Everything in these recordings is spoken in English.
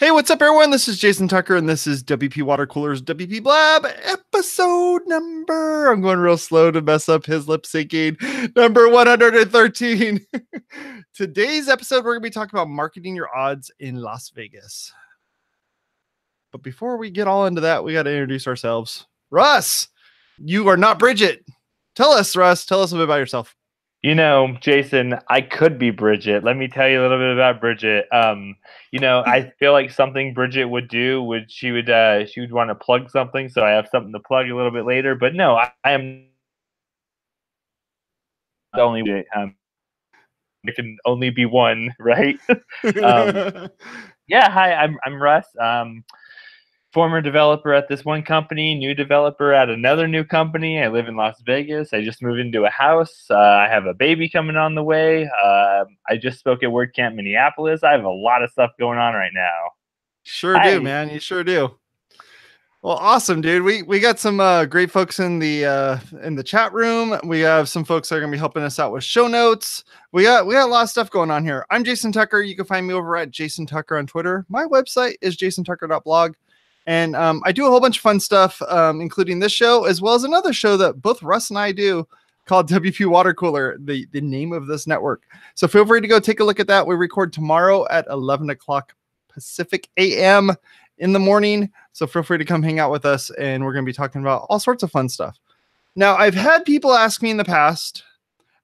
Hey, what's up, everyone? This is Jason Tucker, and this is WP Water Coolers WP Blab episode number. I'm going real slow to mess up his lip syncing. Number 113. Today's episode, we're going to be talking about marketing your odds in Las Vegas. But before we get all into that, we got to introduce ourselves. Russ, you are not Bridget. Tell us, Russ, tell us a bit about yourself. You know, Jason, I could be Bridget. Let me tell you a little bit about Bridget. Um, you know, I feel like something Bridget would do would she would uh she would want to plug something, so I have something to plug a little bit later. But no, I, I am the only um it can only be one, right? um, yeah, hi, I'm I'm Russ. Um former developer at this one company, new developer at another new company. I live in Las Vegas. I just moved into a house. Uh, I have a baby coming on the way. Uh, I just spoke at WordCamp Minneapolis. I have a lot of stuff going on right now. Sure Hi. do, man. You sure do. Well, awesome, dude. We we got some uh, great folks in the uh, in the chat room. We have some folks that are gonna be helping us out with show notes. We got we got a lot of stuff going on here. I'm Jason Tucker. You can find me over at Jason Tucker on Twitter. My website is jasontucker.blog. And um, I do a whole bunch of fun stuff, um, including this show, as well as another show that both Russ and I do called WP Water Cooler, the, the name of this network. So feel free to go take a look at that. We record tomorrow at 11 o'clock Pacific AM in the morning. So feel free to come hang out with us, and we're going to be talking about all sorts of fun stuff. Now, I've had people ask me in the past,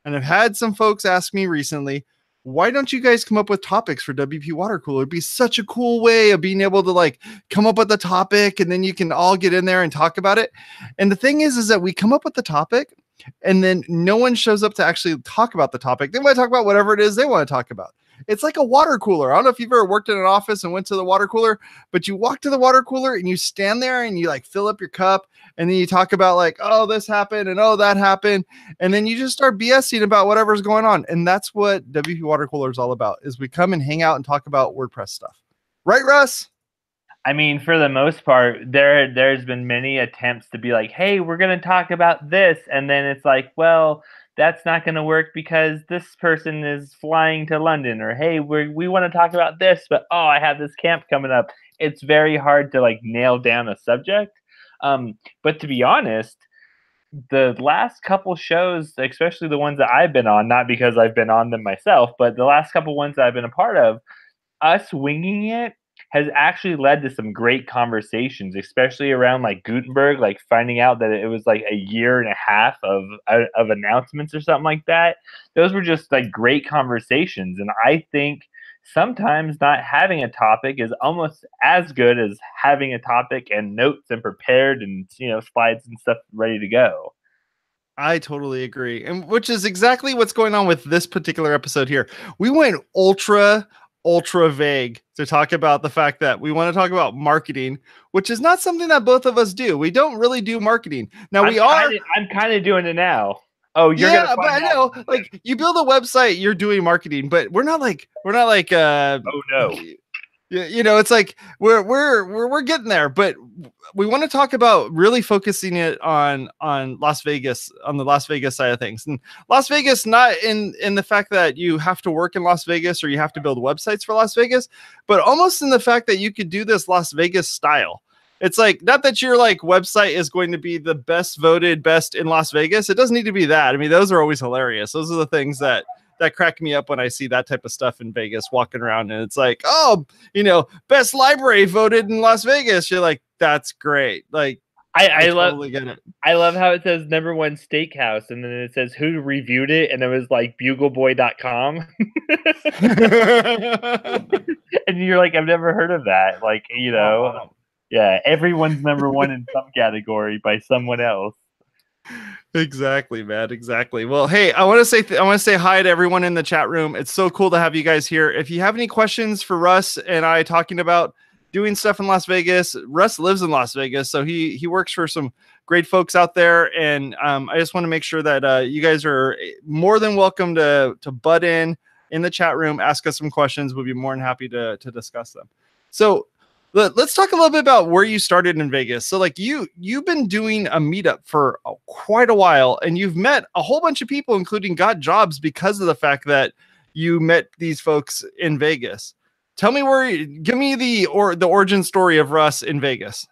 and I've had some folks ask me recently, why don't you guys come up with topics for WP Water Cooler? It'd be such a cool way of being able to like come up with a topic and then you can all get in there and talk about it. And the thing is, is that we come up with the topic and then no one shows up to actually talk about the topic. They want to talk about whatever it is they want to talk about. It's like a water cooler. I don't know if you've ever worked in an office and went to the water cooler, but you walk to the water cooler and you stand there and you like fill up your cup and then you talk about like, oh, this happened and oh, that happened. And then you just start BSing about whatever's going on. And that's what WP Water Cooler is all about is we come and hang out and talk about WordPress stuff. Right, Russ? I mean, for the most part, there there's been many attempts to be like, "Hey, we're going to talk about this," and then it's like, "Well, that's not going to work because this person is flying to London or hey we we want to talk about this but oh I have this camp coming up. It's very hard to like nail down a subject. Um, but to be honest the last couple shows especially the ones that I've been on not because I've been on them myself but the last couple ones that I've been a part of us winging it has actually led to some great conversations, especially around like Gutenberg, like finding out that it was like a year and a half of uh, of announcements or something like that. Those were just like great conversations, and I think sometimes not having a topic is almost as good as having a topic and notes and prepared and you know slides and stuff ready to go. I totally agree. And which is exactly what's going on with this particular episode here. We went ultra ultra vague to talk about the fact that we want to talk about marketing, which is not something that both of us do. We don't really do marketing. Now we I'm are. Kinda, I'm kind of doing it now. Oh, you're yeah, but I know, like you build a website, you're doing marketing, but we're not like we're not like uh. Oh no you know it's like we're we're we're, we're getting there but we want to talk about really focusing it on on las vegas on the las vegas side of things. And las vegas not in in the fact that you have to work in las vegas or you have to build websites for las vegas but almost in the fact that you could do this las vegas style. It's like not that your like website is going to be the best voted best in las vegas it doesn't need to be that. I mean those are always hilarious. Those are the things that that crack me up when I see that type of stuff in Vegas walking around and it's like, oh, you know, best library voted in Las Vegas. You're like, that's great. Like I, I, I totally love get it. I love how it says number one steakhouse and then it says who reviewed it and it was like bugleboy.com. and you're like, I've never heard of that. Like, you know, oh, yeah, everyone's number one in some category by someone else exactly, man. Exactly. Well, hey, I want to say th- I want to say hi to everyone in the chat room. It's so cool to have you guys here. If you have any questions for Russ and I talking about doing stuff in Las Vegas, Russ lives in Las Vegas, so he he works for some great folks out there, and um, I just want to make sure that uh, you guys are eh, more than welcome to to butt in in the chat room, ask us some questions. We'll be more than happy to to discuss them. So let, us talk a little bit about where you started in Vegas. So like you you've been doing a meetup for quite a while and you've met a whole bunch of people including got jobs because of the fact that you met these folks in Vegas. tell me where. You give me the or the origin story of Russ in Vegas.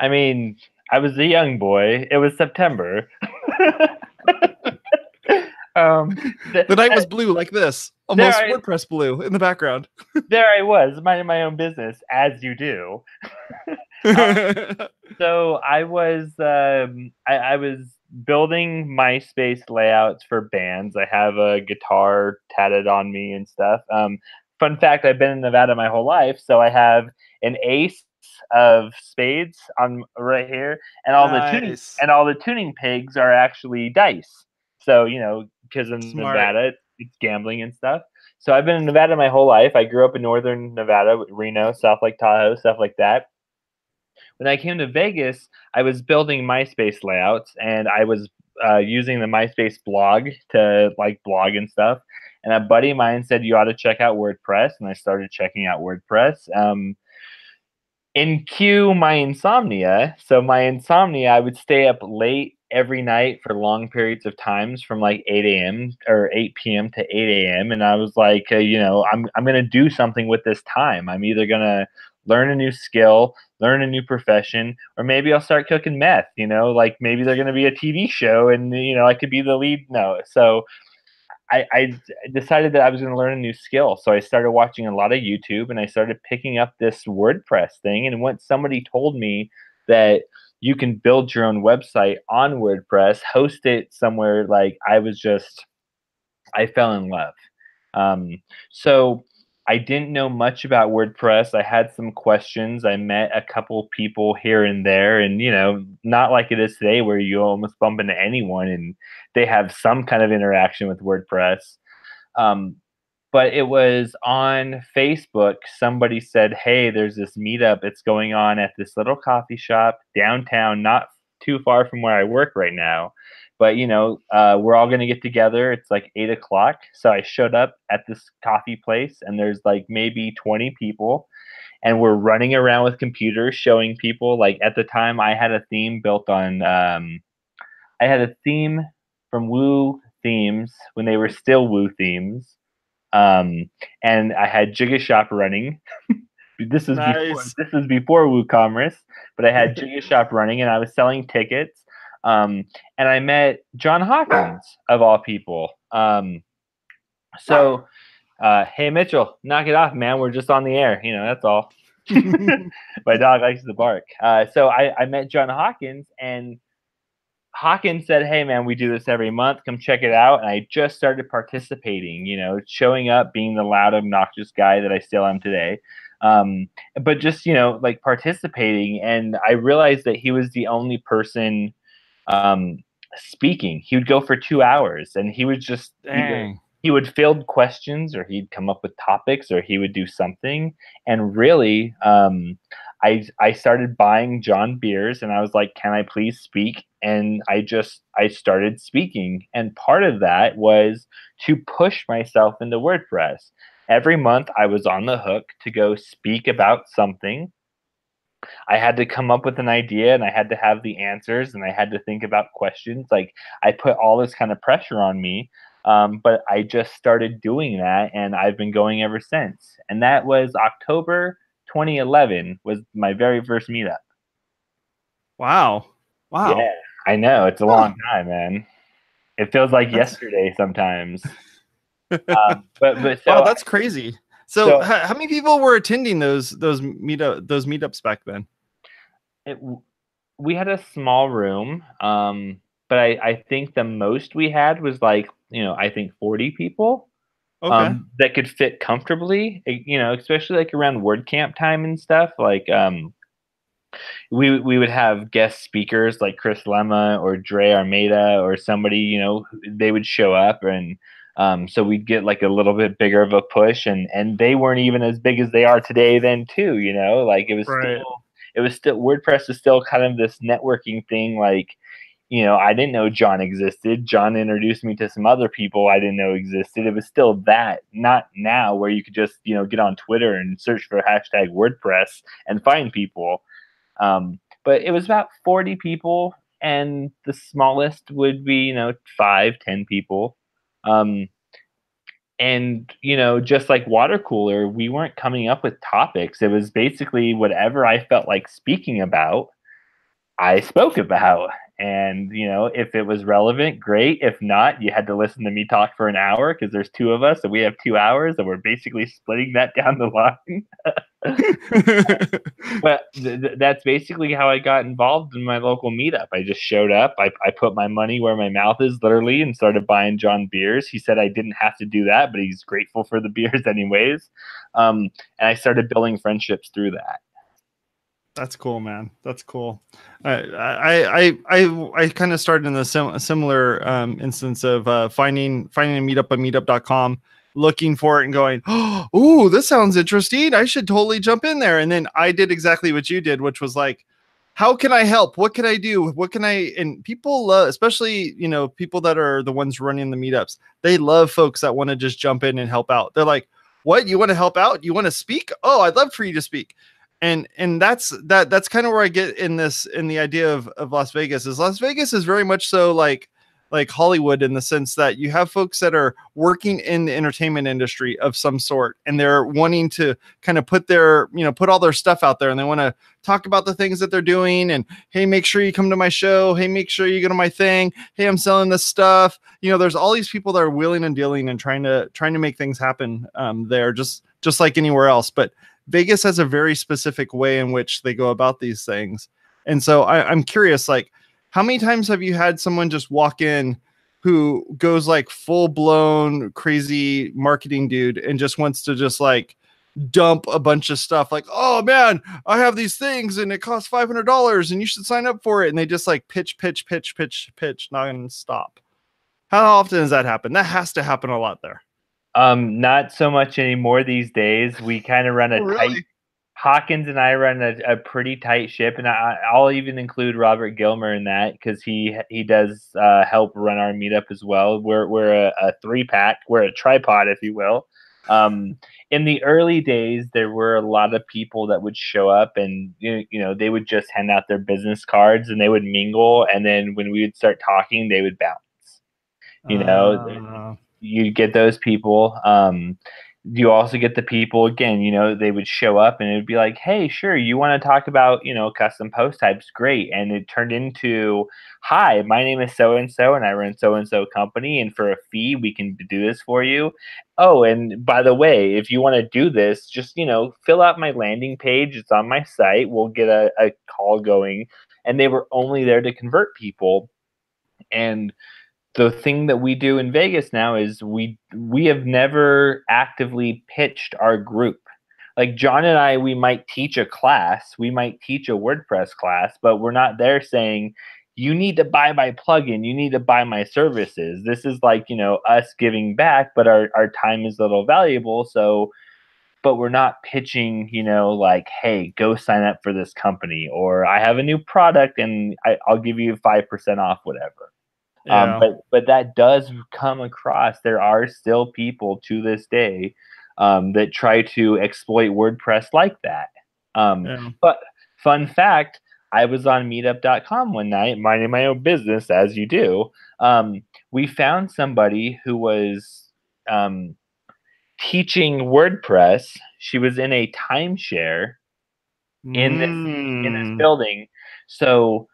I mean, I was a young boy. It was September. um, the, the night was blue like this, almost I, WordPress blue in the background. there I was, minding my own business, as you do. um, so I was, um, I, I was building MySpace layouts for bands. I have a guitar tatted on me and stuff. Um, fun fact: I've been in Nevada my whole life, so I have an ace of spades on right here, and all nice. the tuning and all the tuning pigs are actually dice. So you know, because in Smart. Nevada, it's gambling and stuff. So I've been in Nevada my whole life. I grew up in northern Nevada, Reno, South Lake Tahoe, stuff like that. When I came to Vegas, I was building MySpace layouts and I was uh, using the MySpace blog to like blog and stuff. And a buddy of mine said you ought to check out WordPress, and I started checking out WordPress. Um, in cue my insomnia. So my insomnia, I would stay up late every night for long periods of times from like 8 a.m. or 8 p.m. to 8 a.m. And I was like, uh, you know, I'm I'm gonna do something with this time. I'm either gonna learn a new skill, learn a new profession, or maybe I'll start cooking meth. You know, like maybe they're gonna be a TV show, and you know, I could be the lead. No, so I, I decided that I was going to learn a new skill. So I started watching a lot of YouTube and I started picking up this WordPress thing. And once somebody told me that you can build your own website on WordPress, host it somewhere, like I was just, I fell in love. Um, so I didn't know much about WordPress. I had some questions. I met a couple people here and there, and you know, not like it is today where you almost bump into anyone and they have some kind of interaction with WordPress. Um, but it was on Facebook. Somebody said, "Hey, there's this meetup. It's going on at this little coffee shop downtown, not too far from where I work right now." but you know uh, we're all going to get together it's like eight o'clock so i showed up at this coffee place and there's like maybe 20 people and we're running around with computers showing people like at the time i had a theme built on um, i had a theme from woo themes when they were still woo themes um, and i had Jigoshop running this is nice. before this is before woocommerce but i had Jigoshop running and i was selling tickets um, and I met John Hawkins of all people. Um, so, uh, hey Mitchell, knock it off, man. We're just on the air. You know, that's all. My dog likes to bark. Uh, so I, I met John Hawkins, and Hawkins said, "Hey, man, we do this every month. Come check it out." And I just started participating. You know, showing up, being the loud, obnoxious guy that I still am today. Um, but just you know, like participating, and I realized that he was the only person um, speaking. He would go for two hours, and he would just he, he would field questions, or he'd come up with topics, or he would do something. And really, um, I I started buying John beers, and I was like, "Can I please speak?" And I just I started speaking, and part of that was to push myself into WordPress. Every month, I was on the hook to go speak about something I had to come up with an idea and I had to have the answers and I had to think about questions. Like I put all this kind of pressure on me. Um, but I just started doing that and I've been going ever since. And that was October 2011 was my very first meetup. Wow. Wow. Yeah, I know. It's a long time, man. It feels like yesterday sometimes. um, but but so wow, that's crazy. So, so how, how, many people were attending those those meetup those meetups back then? It, we had a small room, um, but I, I think the most we had was like you know I think forty people. Okay. Um, that could fit comfortably, eh, you know, especially like around WordCamp time and stuff. Like, um, we we would have guest speakers like Chris Lema or Dre Armeda or somebody, you know, they would show up and um, so we'd get like a little bit bigger of a push, and and they weren't even as big as they are today then too. You know, like it was right. still it was still WordPress is still kind of this networking thing. Like, you know, I didn't know John existed. John introduced me to some other people I didn't know existed. It was still that, not now where you could just you know get on Twitter and search for hashtag WordPress and find people. Um, but it was about 40 people and the smallest would be you know five ten people um, and you know just like water cooler we weren't coming up with topics it was basically whatever i felt like speaking about i spoke about and you know if it was relevant great if not you had to listen to me talk for an hour because there's two of us and we have two hours and we're basically splitting that down the line but th- th- that's basically how I got involved in my local meetup. I just showed up. I, I put my money where my mouth is, literally, and started buying John beers. He said I didn't have to do that, but he's grateful for the beers anyways. Um, and I started building friendships through that. That's cool, man. That's cool. I I I I, I kind of started in a, sim- similar um, instance of uh, finding finding a meetup at meetup.com looking for it and going, oh, this sounds interesting. I should totally jump in there. And then I did exactly what you did, which was like, how can I help? What can I do? What can I? And people, love, especially you know, people that are the ones running the meetups, they love folks that want to just jump in and help out. They're like, "What? You want to help out? You want to speak? Oh, I'd love for you to speak." And and that's that that's kind of where I get in this in the idea of of Las Vegas is Las Vegas is very much so like like Hollywood in the sense that you have folks that are working in the entertainment industry of some sort and they're wanting to kind of put their, you know, put all their stuff out there and they want to talk about the things that they're doing and hey, make sure you come to my show. Hey, make sure you go to my thing. Hey, I'm selling this stuff. You know, there's all these people that are willing and dealing and trying to trying to make things happen um, there just just like anywhere else. But Vegas has a very specific way in which they go about these things. And so I, I'm curious, like, how many times have you had someone just walk in who goes like full blown crazy marketing dude and just wants to just like dump a bunch of stuff like oh man i have these things and it costs $500 and you should sign up for it. And they just like pitch pitch pitch pitch pitch non-stop. How often does that happen that has to happen a lot there um not so much anymore these days we kind of run a oh, really? tight Hawkins and I run a, a pretty tight ship, and I, will even include Robert Gilmer in that because he he does uh, help run our meetup as well. We're we're a, a three pack, we're a tripod, if you will. Um, in the early days, there were a lot of people that would show up, and you you know they would just hand out their business cards and they would mingle, and then when we would start talking, they would bounce. You know, uh... you get those people. Um, you also get the people again you know they would show up and it would be like hey sure you want to talk about you know custom post types? Great. And it turned into hi my name is so and so and i run so and so company and for a fee we can do this for you. Oh and by the way if you want to do this just you know fill out my landing page it's on my site we'll get a, a call going and they were only there to convert people. And the thing that we do in Vegas now is we we have never actively pitched our group. Like John and I, we might teach a class, we might teach a WordPress class, but we're not there saying you need to buy my plugin, you need to buy my services. This is like, you know, us giving back, but our, our time is a little valuable. So, but we're not pitching, you know, like, hey, go sign up for this company, or I have a new product and I, I'll give you 5% off, whatever. Um, yeah. Um, but but that does come across. There are still people to this day um, that try to exploit WordPress like that. Um, yeah. But fun fact, I was on Meetup.com one night, minding my own business as you do. Um, we found somebody who was um, teaching WordPress. She was in a timeshare in this in this mm. building. So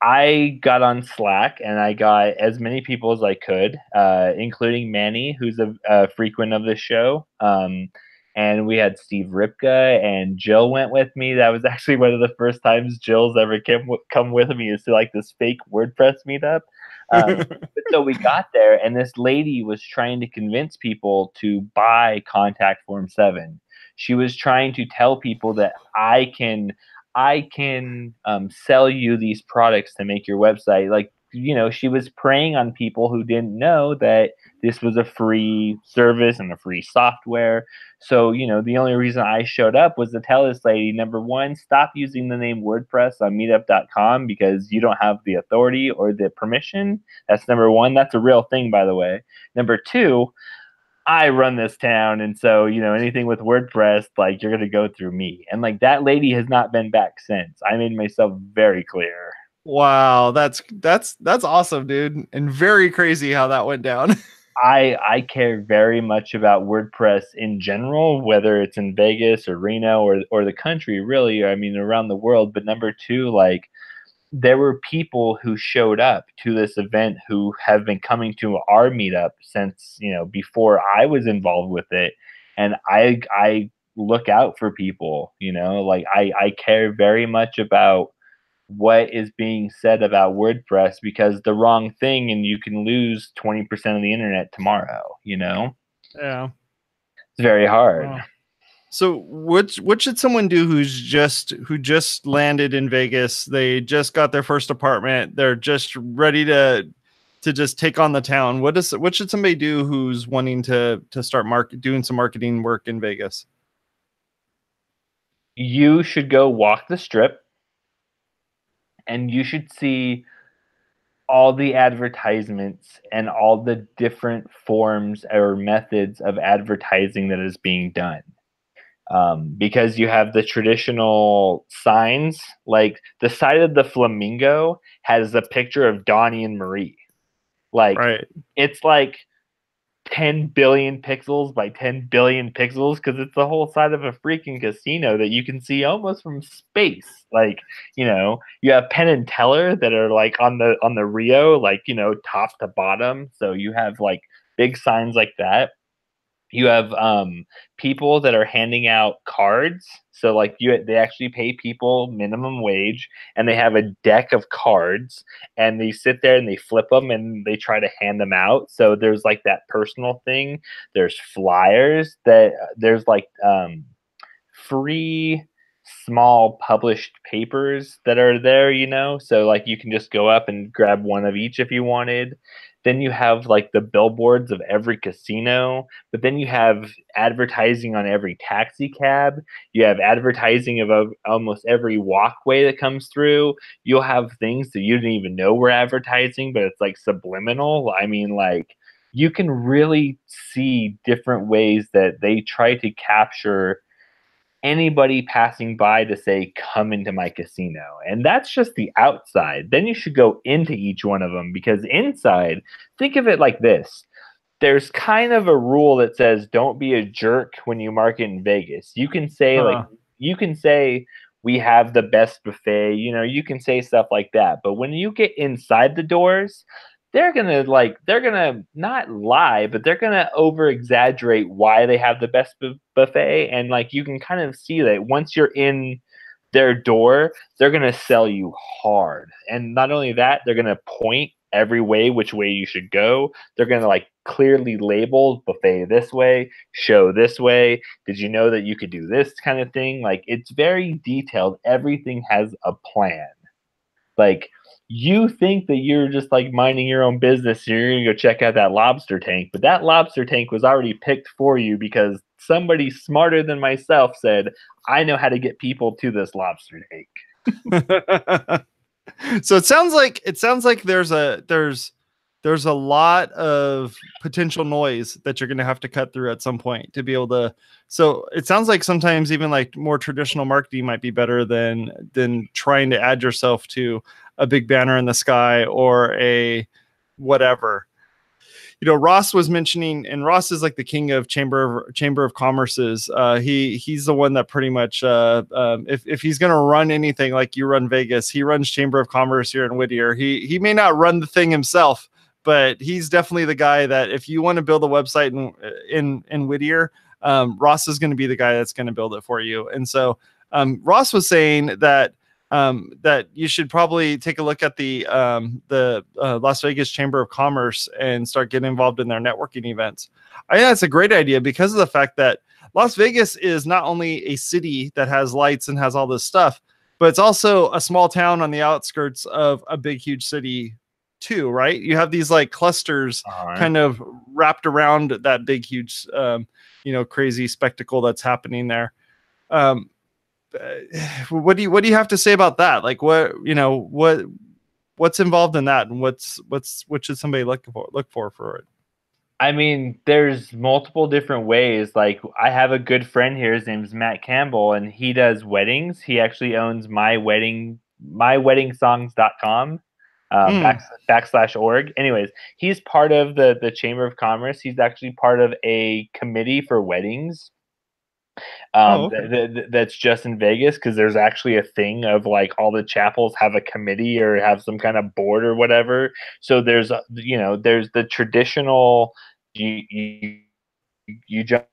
I got on Slack and I got as many people as I could, uh, including Manny, who's a, a, frequent of the show. Um, and we had Steve Ripka and Jill went with me. That was actually one of the first times Jill's ever came, come with me is to like this fake WordPress meetup. Um, so we got there, and this lady was trying to convince people to buy Contact Form 7. She was trying to tell people that I can I can um, sell you these products to make your website. Like, you know, she was preying on people who didn't know that this was a free service and a free software. So, you know, the only reason I showed up was to tell this lady number one, stop using the name WordPress on meetup.com because you don't have the authority or the permission. That's number one. That's a real thing, by the way. Number two, I run this town, and so you know anything with WordPress, like you're gonna go through me. And like that lady has not been back since. I made myself very clear. Wow, that's that's that's awesome, dude, and very crazy how that went down. I I care very much about WordPress in general, whether it's in Vegas or Reno or or the country, really. I mean, around the world. But number two, like there were people who showed up to this event who have been coming to our meetup since you know before I was involved with it, and I I look out for people. You know, like I I care very much about what is being said about WordPress because the wrong thing and you can lose 20% of the internet tomorrow, you know? Yeah. It's very hard. Wow. So what what should someone do who's just who just landed in Vegas? They just got their first apartment. They're just ready to to just take on the town. What does what should somebody do who's wanting to to start market doing some marketing work in Vegas? You should go walk the strip and you should see all the advertisements and all the different forms or methods of advertising that is being done. Um, because you have the traditional signs, like the side of the flamingo has a picture of Donnie and Marie. Like right. it's like 10 billion pixels by 10 billion pixels because it's the whole side of a freaking casino that you can see almost from space like you know you have penn and teller that are like on the on the rio like you know top to bottom so you have like big signs like that you have um, people that are handing out cards. So like you they actually pay people minimum wage and they have a deck of cards and they sit there and they flip them and they try to hand them out. So there's like that personal thing. There's flyers that there's like um, free small published papers that are there you know? So like you can just go up and grab one of each if you wanted then you have like the billboards of every casino, but then you have advertising on every taxi cab. You have advertising of, almost every walkway that comes through. You'll have things that you didn't even know were advertising, but it's like subliminal. I mean, like you can really see different ways that they try to capture anybody passing by to say, come into my casino. And that's just the outside. Then you should go into each one of them because inside, think of it like this. There's kind of a rule that says don't be a jerk when you market in Vegas. You can say, uh-huh. like, you can say, we have the best buffet, you know, you can say stuff like that. But when you get inside the doors, they're gonna like they're gonna not lie but they're gonna over exaggerate why they have the best bu- buffet and like you can kind of see that once you're in their door they're gonna sell you hard. And not only that they're gonna point every way which way you should go. They're gonna like clearly label buffet this way show this way did you know that you could do this kind of thing? Like it's very detailed. Everything has a plan like you think that you're just like minding your own business and you're gonna go check out that lobster tank, but that lobster tank was already picked for you because somebody smarter than myself said, I know how to get people to this lobster tank. so it sounds like it sounds like there's a there's there's a lot of potential noise that you're going to have to cut through at some point to be able to so it sounds like sometimes even like more traditional marketing might be better than than trying to add yourself to a big banner in the sky or a whatever. You know ross was mentioning and ross is like the king of chamber of chamber of commerce's uh he he's the one that pretty much uh um, if, if he's gonna run anything like you run vegas he runs chamber of commerce here in whittier. He he may not run the thing himself but he's definitely the guy that if you want to build a website in in in whittier um, ross is going to be the guy that's going to build it for you and so um, ross was saying that um, that you should probably take a look at the um, the uh, Las Vegas Chamber of Commerce and start getting involved in their networking events. I think that's a great idea because of the fact that Las Vegas is not only a city that has lights and has all this stuff, but it's also a small town on the outskirts of a big, huge city too, right? You have these like clusters right. kind of wrapped around that big, huge, um, you know, crazy spectacle that's happening there. Um, what do you what do you have to say about that? Like what you know what what's involved in that, and what's what's what should somebody look for look for for it? I mean, there's multiple different ways. Like I have a good friend here. His name's Matt Campbell, and he does weddings. He actually owns my wedding myweddingsongs.com. uh, Mm. back, backslash org. Anyways, he's part of the the Chamber of Commerce. He's actually part of a committee for weddings. Um, Oh, okay. th- th- th- that's just in Vegas because there's actually a thing of like all the chapels have a committee or have some kind of board or whatever. So there's you know there's the traditional you you, you jump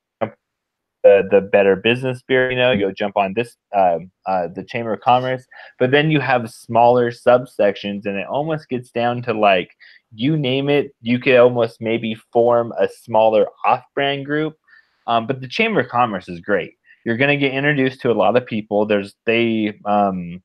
the, the Better Business Bureau, you know, you go jump on this um, uh, the Chamber of Commerce, but then you have smaller subsections, and it almost gets down to like you name it, you could almost maybe form a smaller off-brand group. Um, but the Chamber of Commerce is great. You're going to get introduced to a lot of people. There's they um,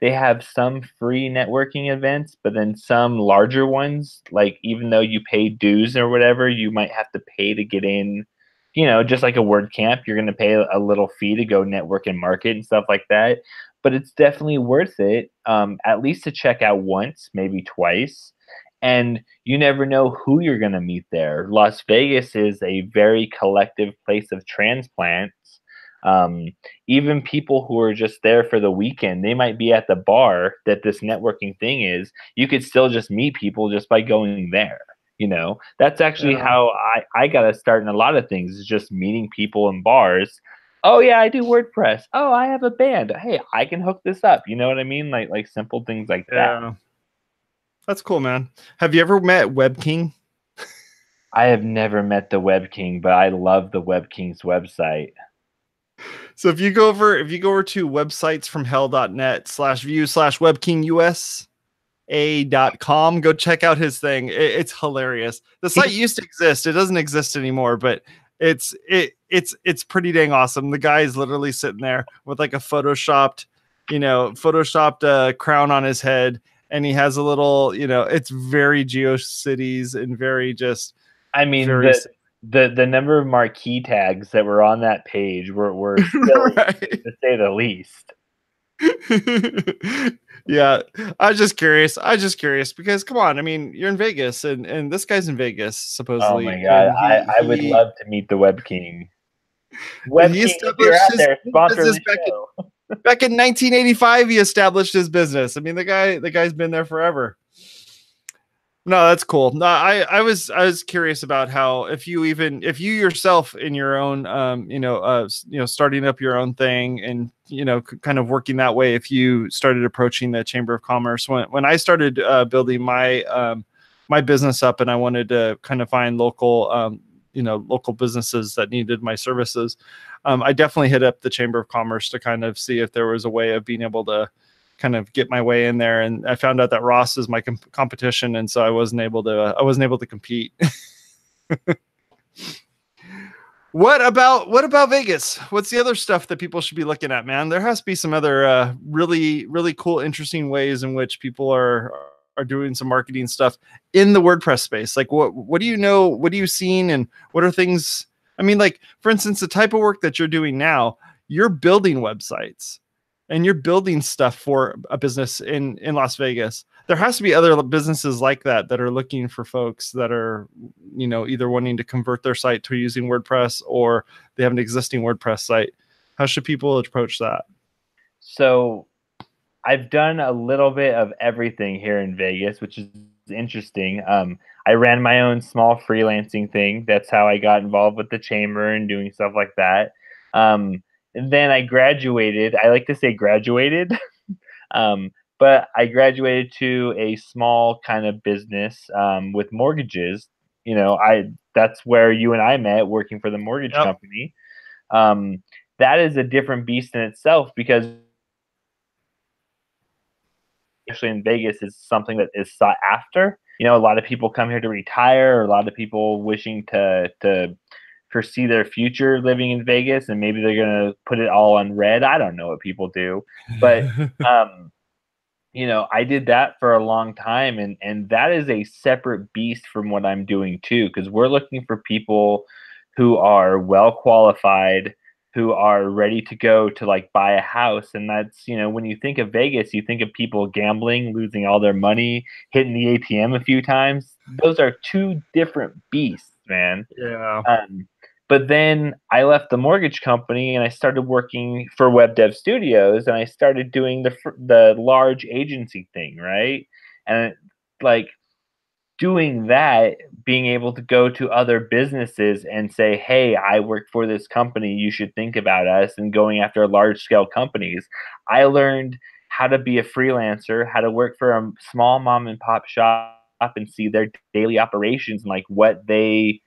they have some free networking events, but then some larger ones, like even though you pay dues or whatever, you might have to pay to get in. You know, just like a word camp, you're going to pay a little fee to go network and market and stuff like that. But it's definitely worth it, um, at least to check out once, maybe twice. And you never know who you're going to meet there. Las Vegas is a very collective place of transplants. Um, even people who are just there for the weekend, they might be at the bar that this networking thing is. You could still just meet people just by going there. You know, that's actually Yeah. how I, I got to start in a lot of things is just meeting people in bars. Oh yeah, I do WordPress. Oh, I have a band. Hey, I can hook this up. You know what I mean? Like like simple things like that. That's cool, man. Have you ever met Web King? I have never met the Web King, but I love the Web King's website. So if you go over if you go over to websitesfromhell.net slash view slash webkingus a dot com. Go check out his thing. It- it's hilarious. The site used to exist. It doesn't exist anymore but it's it it's it's pretty dang awesome. The guy is literally sitting there with like a photoshopped you know photoshopped uh, crown on his head and he has a little you know it's very geocities and very just I mean, the, the the number of marquee tags that were on that page were were silly, right. to say the least. yeah, I was just curious. I was just curious because come on, I mean, you're in Vegas and and this guy's in Vegas oh supposedly. Oh my god, he- I, I would he- love to meet the Web King. Web King, if you're out there, sponsor the back in- back in 1985 he established his business. I mean, the guy the guy's been there forever. No, that's cool. No, I I was I was curious about how if you even if you yourself in your own um you know uh you know starting up your own thing and you know k- kind of working that way if you started approaching the chamber of commerce when when I started uh, building my um my business up and I wanted to kind of find local um you know local businesses that needed my services um, I definitely hit up the Chamber of Commerce to kind of see if there was a way of being able to kind of get my way in there. And I found out that Ross is my com- competition, and so I wasn't able to. I wasn't able to compete. what about what about Vegas? What's the other stuff that people should be looking at, man? There has to be some other uh, really really cool, interesting ways in which people are are doing some marketing stuff in the WordPress space. Like what what do you know? What do you seen, and what are things? I mean, like for instance, the type of work that you're doing now, you're building websites and you're building stuff for a business in in Las Vegas. There has to be other businesses like that that are looking for folks that are, you know, either wanting to convert their site to using WordPress or they have an existing WordPress site. How should people approach that? So I've done a little bit of everything here in Vegas, which is interesting. Um, I ran my own small freelancing thing. That's how I got involved with the chamber and doing stuff like that. Um, and then I graduated. I like to say graduated, um, but I graduated to a small kind of business um, with mortgages. You know, I that's where you and I met working for the mortgage Yep. company. Um, that is a different beast in itself because especially in Vegas is something that is sought after. You know, a lot of people come here to retire, or a lot of people wishing to to foresee their future living in Vegas, and maybe they're gonna put it all on red. I don't know what people do, but um, you know, I did that for a long time, and and that is a separate beast from what I'm doing too, because we're looking for people who are well qualified who are ready to go to like buy a house and that's you know when you think of vegas you think of people gambling losing all their money hitting the atm a few times those are two different beasts man yeah. um, but then I left the mortgage company and I started working for Web Dev Studios and I started doing the the large agency thing, right? And like doing that, being able to go to other businesses and say, hey, I work for this company, you should think about us, and going after large scale companies, I learned how to be a freelancer, how to work for a small mom and pop shop and see their daily operations and like what they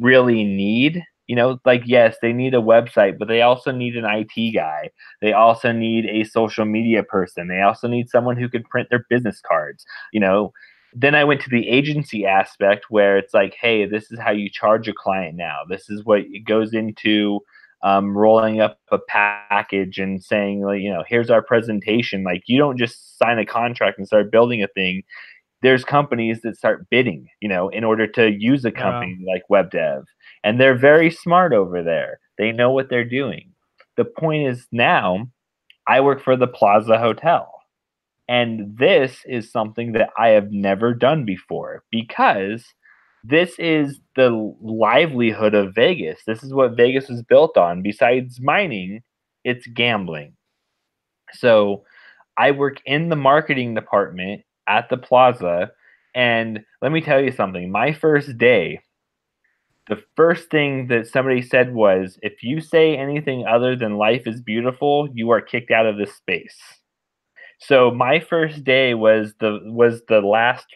really need. You know, like, yes, they need a website, but they also need an IT guy. They also need a social media person. They also need someone who can print their business cards. You know, then I went to the agency aspect where it's like, hey, this is how you charge a client now. This is what goes into um, rolling up a package and saying, like, you know, here's our presentation. Like, you don't just sign a contract and start building a thing. There's companies that start bidding, you know, in order to use a company yeah. like WebDev. And they're very smart over there. They know what they're doing. The point is now, I work for the Plaza Hotel and this is something that I have never done before because this is the livelihood of Vegas. This is what Vegas was built on. Besides mining, it's gambling. So I work in the marketing department at the plaza. And let me tell you something my first day, the first thing that somebody said was if you say anything other than life is beautiful, you are kicked out of this space. So my first day was the was the last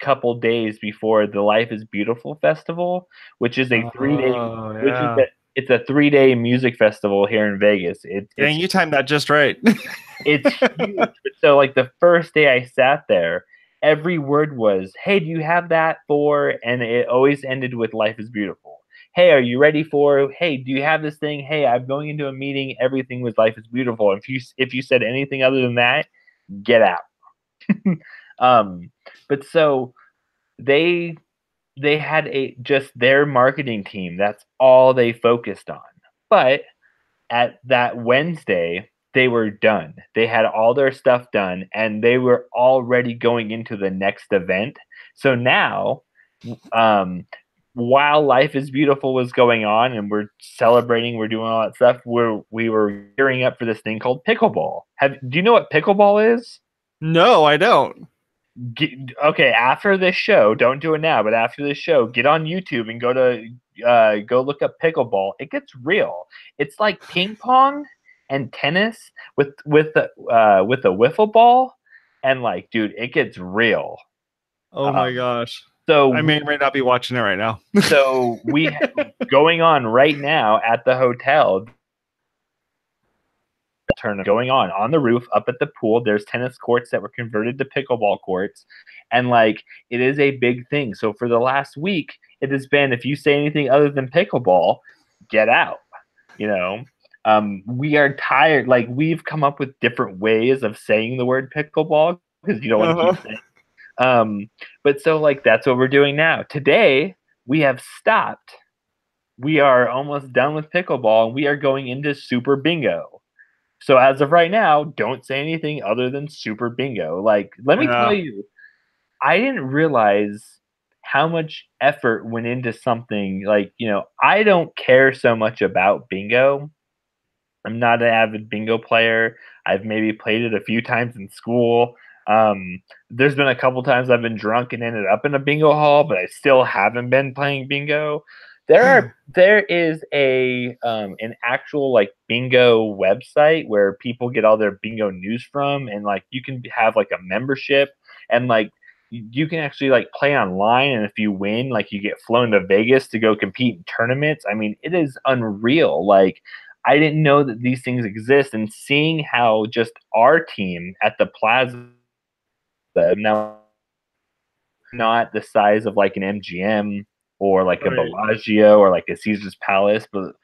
couple days before the Life is Beautiful festival, which is a three day, oh, yeah. which is a, it's a three day music festival here in Vegas. It, Dang, you timed that just right. it's huge. so like the first day I sat there, every word was, "Hey, do you have that for?" And it always ended with "Life is beautiful." Hey, are you ready for? Hey, do you have this thing? Hey, I'm going into a meeting. Everything was "Life is beautiful." If you if you said anything other than that, get out. um, but so they they had a just their marketing team. That's all they focused on. But at that Wednesday, they were done. They had all their stuff done and they were already going into the next event. So now, um, while Life is Beautiful was going on and we're celebrating, we're doing all that stuff, we're we were gearing up for this thing called pickleball. Have do you know what pickleball is? No, I don't. Get, okay, after this show, don't do it now, but after this show, get on YouTube and go to uh, go look up pickleball. It gets real. It's like ping pong and tennis with with the uh, with a wiffle ball, and like, dude, it gets real. Oh my um, gosh! So I may or may not be watching it right now. so we going on right now at the hotel tournament going on on the roof up at the pool. There's tennis courts that were converted to pickleball courts. And like it is a big thing. So for the last week, it has been if you say anything other than pickleball, get out. You know? Um, we are tired. Like we've come up with different ways of saying the word pickleball because you don't want to uh-huh. keep saying. Um, but so like that's what we're doing now. Today we have stopped. We are almost done with pickleball and we are going into super bingo. So as of right now, don't say anything other than super bingo. Like, let me tell you, I didn't realize how much effort went into something like, you know, I don't care so much about bingo. I'm not an avid bingo player. I've maybe played it a few times in school. Um, there's been a couple times I've been drunk and ended up in a bingo hall, but I still haven't been playing bingo. There are there is a um, an actual like bingo website where people get all their bingo news from, and like you can have like a membership, and like you can actually like play online, and if you win, like you get flown to Vegas to go compete in tournaments. I mean, it is unreal. Like I didn't know that these things exist, and seeing how just our team at the Plaza now not the size of like an MGM or like a Bellagio or like a Caesar's Palace, but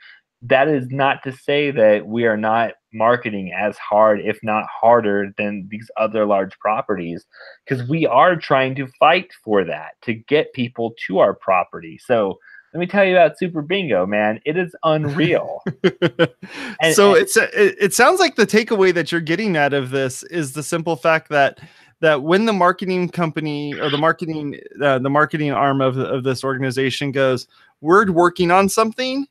that is not to say that we are not marketing as hard, if not harder, than these other large properties, because we are trying to fight for that to get people to our property. So let me tell you about Super Bingo, man. It is unreal. and, so and, it's it, it sounds like the takeaway that you're getting out of this is the simple fact that that when the marketing company or the marketing uh, the marketing arm of, of this organization goes we're working on something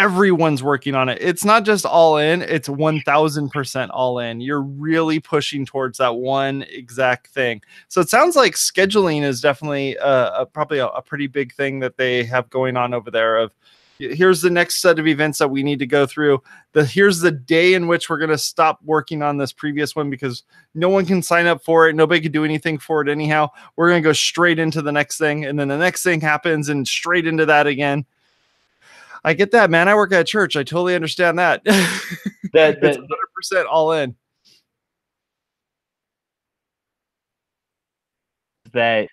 everyone's working on it. It's not just all in, it's 1000% all in. You're really pushing towards that one exact thing. So it sounds like scheduling is definitely a, a probably a, a, pretty big thing that they have going on over there of here's the next set of events that we need to go through. The here's the day in which we're going to stop working on this previous one because no one can sign up for it. Nobody can do anything for it anyhow. We're going to go straight into the next thing and then the next thing happens and straight into that again I get that, man. I work at church. I totally understand that. that, it's 100% all in.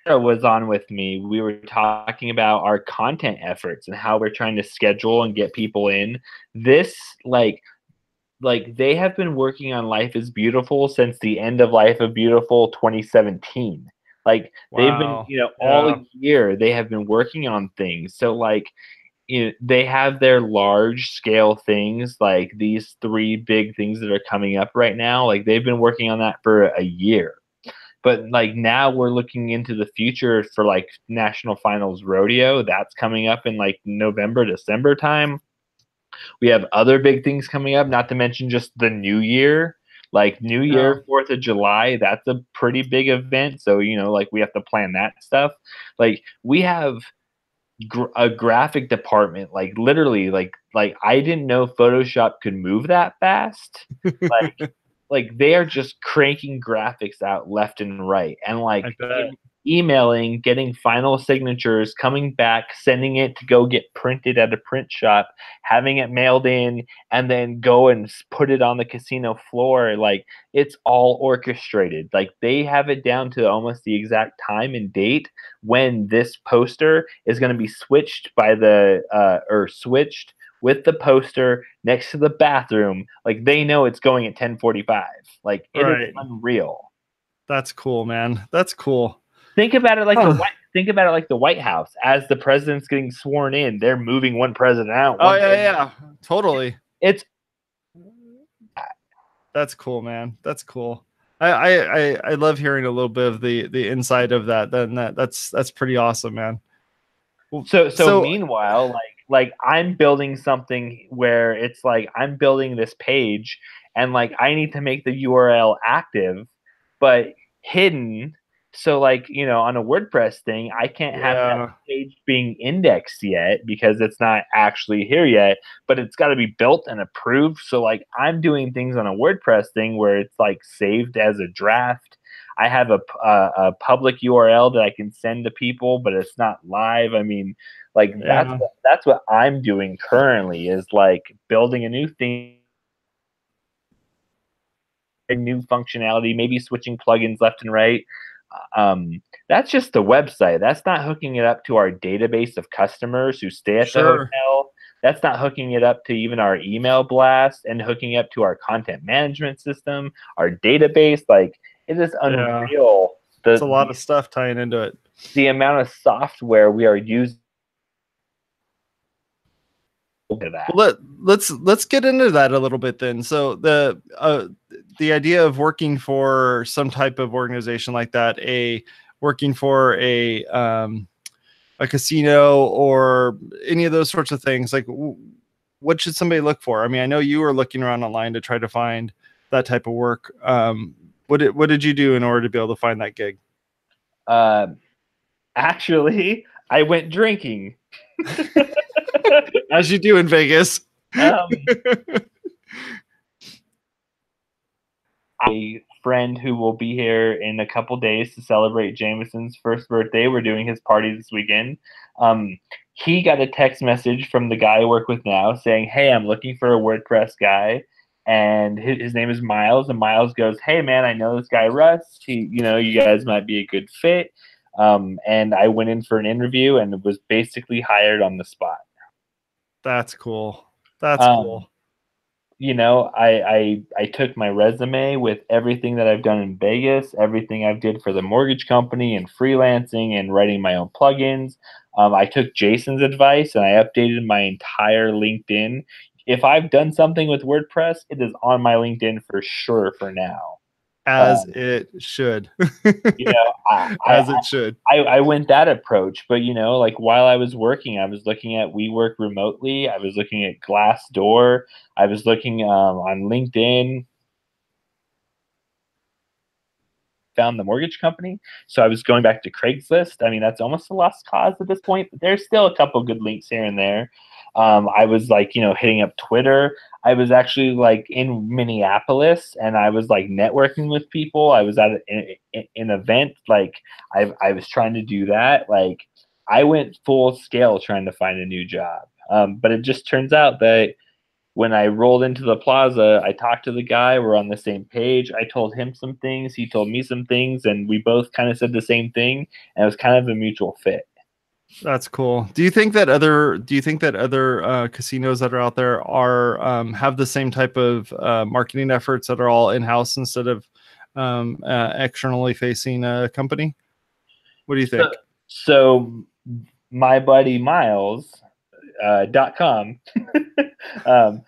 That was on with me. We were talking about our content efforts and how we're trying to schedule and get people in. This, like, like they have been working on Life is Beautiful since the end of Life of Beautiful 2017. Like wow. they've been, you know, all yeah. year they have been working on things. So like you know, they have their large scale things like these three big things that are coming up right now like they've been working on that for a year but like now we're looking into the future for like national finals rodeo. That's coming up in like november december time. We have other big things coming up not to mention just the new year. Like new year fourth of july that's a pretty big event. So you know like we have to plan that stuff. Like we have gr- a graphic department like literally like like i didn't know photoshop could move that fast. Like like they are just cranking graphics out left and right and like emailing, getting final signatures, coming back, sending it to go get printed at a print shop, having it mailed in, and then go and put it on the casino floor. Like it's all orchestrated. Like they have it down to almost the exact time and date when this poster is going to be switched by the uh, or switched with the poster next to the bathroom. Like they know it's going at 10:45. Like it right. is unreal. That's cool, man. That's cool. Think about it like huh. the White, think about it like the White House. As the president's getting sworn in, they're moving one president out. Oh, one oh yeah, yeah, totally. It's that's cool, man. That's cool. I, I I love hearing a little bit of the the inside of that. Then that that's that's pretty awesome, man. So so, so meanwhile, like like I'm building something where it's like I'm building this page and like I need to make the URL active, but hidden so like, you know, on a WordPress thing, I can't have yeah. that page being indexed yet because it's not actually here yet, but it's got to be built and approved. So like I'm doing things on a WordPress thing where it's like saved as a draft. I have a, a, uh, a public URL that I can send to people, but it's not live. I mean, like yeah. that's what, that's what I'm doing currently is like building a new thing a new functionality, maybe switching plugins left and right um, that's just the website. That's not hooking it up to our database of customers who stay at sure. the hotel. That's not hooking it up to even our email blast and hooking up to our content management system, our database. Like it is unreal. Yeah. There's a lot of stuff tying into it. The amount of software we are using let let's let's get into that a little bit then. So the uh, the idea of working for some type of organization like that, a working for a um, a casino or any of those sorts of things, like what should somebody look for? I mean, I know you were looking around online to try to find that type of work. Um, what did what did you do in order to be able to find that gig? Uh, actually, I went drinking. As you do in Vegas. Um, a friend who will be here in a couple days to celebrate Jameson's first birthday. We're doing his party this weekend. Um, he got a text message from the guy I work with now saying, "Hey, I'm looking for a WordPress guy." And his, his name is Miles, and Miles goes, "Hey, man, I know this guy Russ. He, you know, you guys might be a good fit." Um, and I went in for an interview and was basically hired on the spot. That's cool. That's um, cool. You know, I, I I took my resume with everything that I've done in Vegas, everything I've did for the mortgage company and freelancing and writing my own plugins. Um, I took Jason's advice and I updated my entire LinkedIn. If I've done something with WordPress, it is on my LinkedIn for sure for now. As um, it should. you know, I, as I, it should. I, I went that approach, but you know, like while I was working, I was looking at WeWork remotely. I was looking at Glassdoor. I was looking um, on LinkedIn. Found the mortgage company, so I was going back to Craigslist. I mean, that's almost a lost cause at this point, but there's still a couple good links here and there. Um, I was like, you know, hitting up Twitter. I was actually like in Minneapolis and I was like networking with people. I was at an, event. Like I, I was trying to do that. Like I went full scale trying to find a new job. Um, but it just turns out that when I rolled into the plaza, I talked to the guy. We're on the same page. I told him some things. He told me some things, and we both kind of said the same thing. And it was kind of a mutual fit. That's cool. Do you think that other do you think that other uh, casinos that are out there are um, have the same type of uh, marketing efforts that are all in house instead of um, uh, externally facing a company? What do you think? So, so my buddy Miles uh, dot com, um,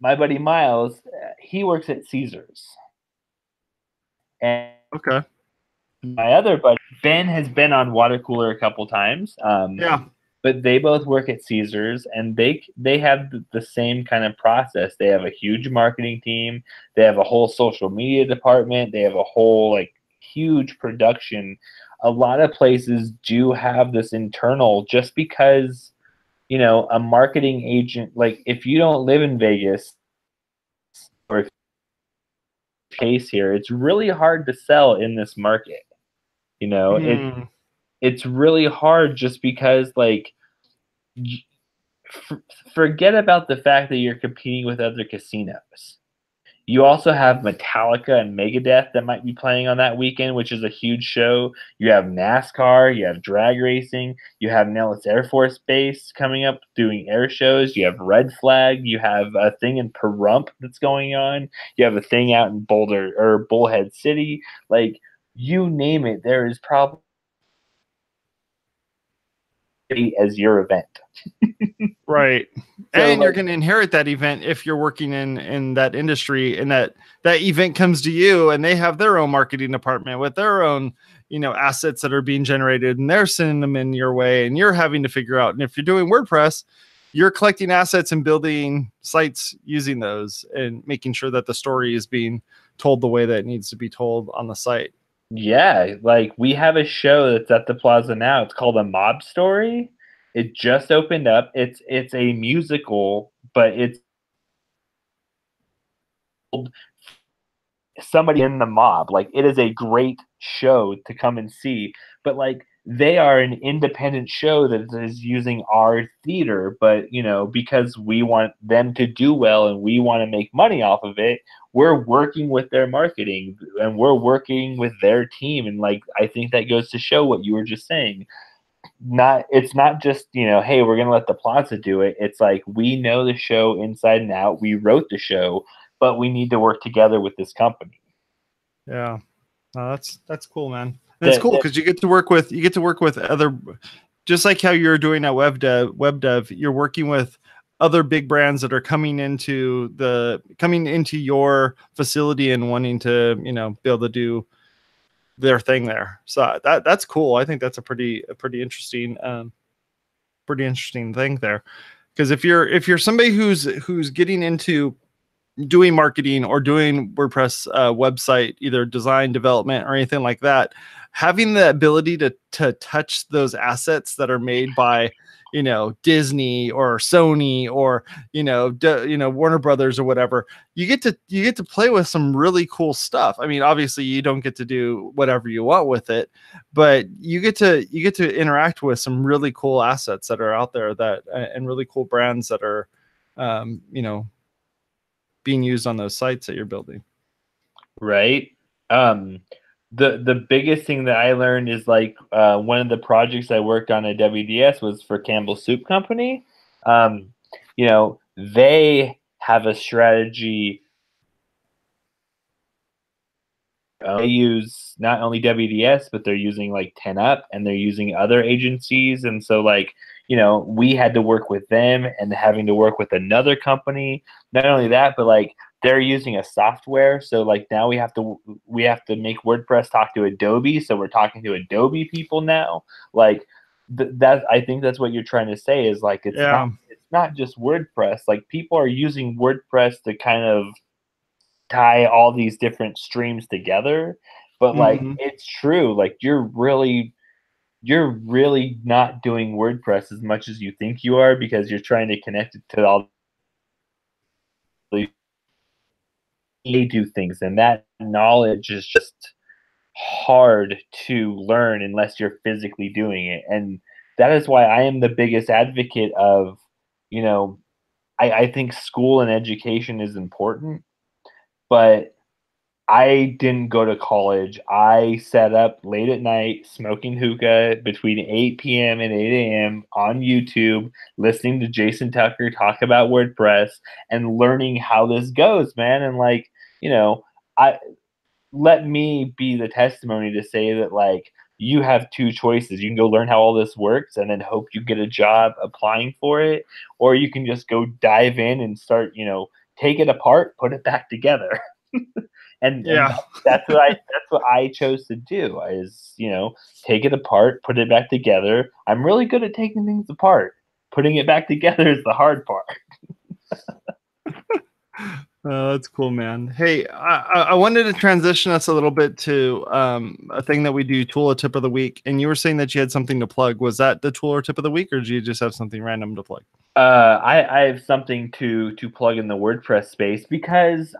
my buddy Miles, he works at Caesars, and okay my other buddy Ben has been on Water Cooler a couple times. Um, yeah, but they both work at Caesars, and they they have the, same kind of process. They have a huge marketing team. They have a whole social media department. They have a whole like huge production. A lot of places do have this internal just because you know a marketing agent like if you don't live in Vegas or case here it's really hard to sell in this market you know, mm. it hmm. it's really hard just because like f- forget about the fact that you're competing with other casinos. You also have Metallica and Megadeth that might be playing on that weekend, which is a huge show. You have NASCAR, you have drag racing, you have Nellis Air Force Base coming up doing air shows, you have Red Flag, you have a thing in Pahrump that's going on, you have a thing out in Boulder or Bullhead City. Like you name it, there is probably as your event. right. So and like, you're going to inherit that event if you're working in in that industry and that that event comes to you and they have their own marketing department with their own, you know, assets that are being generated and they're sending them in your way and you're having to figure out and if you're doing WordPress, you're collecting assets and building sites using those and making sure that the story is being told the way that it needs to be told on the site. Yeah, like we have a show that's at the plaza now. It's called A Mob Story. It just opened up. It's it's a musical, but it's somebody in the mob. Like it is a great show to come and see. But like they are an independent show that is using our theater, but you know, because we want them to do well and we want to make money off of it, we're working with their marketing and we're working with their team. And like I think that goes to show what you were just saying. Not it's not just, you know, hey, we're gonna let the Plaza do it. It's like we know the show inside and out. We wrote the show, but we need to work together with this company. Yeah. that's that's cool, man. That's cool because you get to work with you get to work with other, just like how you're doing at web dev. Web dev, you're working with other big brands that are coming into the coming into your facility and wanting to you know be able to do their thing there. So that that's cool. I think that's a pretty a pretty interesting um, pretty interesting thing there. Because if you're if you're somebody who's who's getting into doing marketing or doing WordPress uh, website, either design, development, or anything like that, having the ability to to touch those assets that are made by you know Disney or Sony or you know D- you know Warner Brothers or whatever you get to you get to play with some really cool stuff I mean obviously you don't get to do whatever you want with it but you get to you get to interact with some really cool assets that are out there that and really cool brands that are um, you know being used on those sites that you're building. Right. Um, the the biggest thing that I learned is like uh, one of the projects I worked on at WDS was for Campbell Soup Company. Um, you know, they have a strategy. They use not only WDS, but they're using like 10up and they're using other agencies. And so, like, you know, we had to work with them and having to work with another company. Not only that, but like they're using a software so like now we have to we have to make wordpress talk to adobe so we're talking to adobe people now like th- that i think that's what you're trying to say is like it's Yeah. not it's not just wordpress like people are using wordpress to kind of tie all these different streams together but like Mhm. it's true like you're really you're really not doing wordpress as much as you think you are because you're trying to connect it to all they do things and that knowledge is just hard to learn unless you're physically doing it. And that is why i am the biggest advocate of you know i, I think school and education is important but i didn't go to college. I sat up late at night smoking hookah between 8 p.m and 8 a.m on youtube listening to jason tucker talk about wordpress and learning how this goes man. And like you know i let me be the testimony to say that like you have two choices. You can go learn how all this works and then hope you get a job applying for it or you can just go dive in and start you know take it apart put it back together. And, and Yeah. that's what i that's what i chose to do is you know take it apart put it back together. I'm really good at taking things apart. Putting it back together is the hard part Oh, that's cool, man. Hey, I, I wanted to transition us a little bit to um, a thing that we do, tool or tip of the week. And you were saying that you had something to plug. Was that the tool or tip of the week, or do you just have something random to plug? Uh, I, I have something to to plug in the WordPress space because,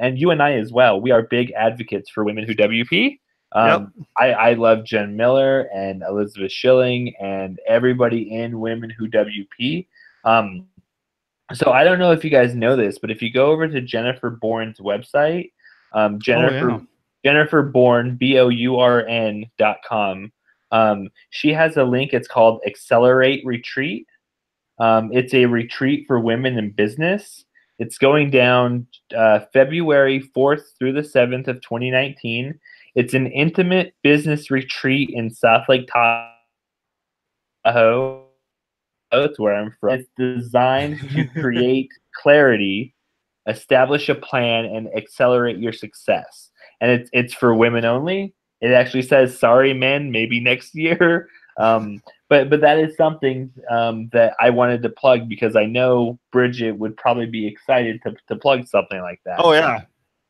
and you and I as well, we are big advocates for women who WP. Um, I, I love Jen Miller and Elizabeth Schilling and everybody in Women Who WP. Um, so I don't know if you guys know this, but if you go over to Jennifer Bourn's website, um, Jennifer yeah. Jennifer Bourn, B O U R N dot com. Um, she has a link. It's called Accelerate Retreat. Um, it's a retreat for women in business. It's going down uh, February 4th through the 7th of 2019. It's an intimate business retreat in South Lake Tahoe. That's where I'm from. It's designed to create clarity, establish a plan, and accelerate your success. And it's it's for women only. It actually says, "Sorry, men, maybe next year." Um, but but that is something um, that I wanted to plug because I know Bridget would probably be excited to, to plug something like that. Oh yeah,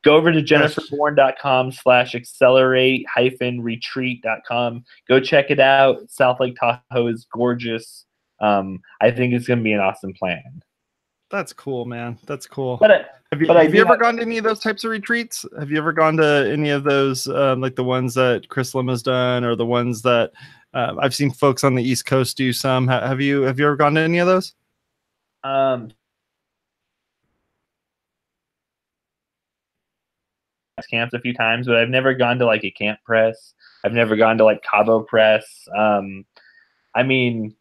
Go over to jenniferbourn.com slash accelerate hyphen retreat.com. Go check it out. South Lake Tahoe is gorgeous. Um, I think it's going to be an awesome plan. that's cool, man. That's cool. But uh, Have you, have you ever have- gone to any of those types of retreats? Have you ever gone to any of those, um, like the ones that Chris Lema has done, or the ones that uh, I've seen folks on the East Coast do? Some. Ha- have you Have you ever gone to any of those? um, camps a few times, but I've never gone to like a camp press. I've never gone to like Cabo Press. Um, I mean,